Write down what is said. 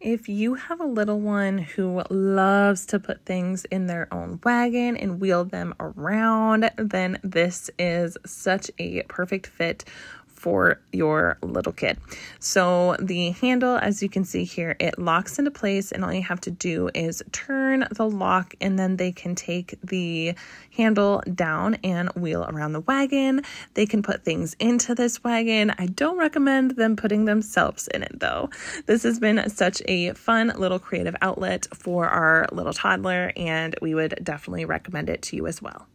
If you have a little one who loves to put things in their own wagon and wheel them around, then this is such a perfect fit for your little kid. So the handle, as you can see here, it locks into place and all you have to do is turn the lock and then they can take the handle down and wheel around the wagon. They can put things into this wagon. I don't recommend them putting themselves in it though. This has been such a fun little creative outlet for our little toddler and we would definitely recommend it to you as well.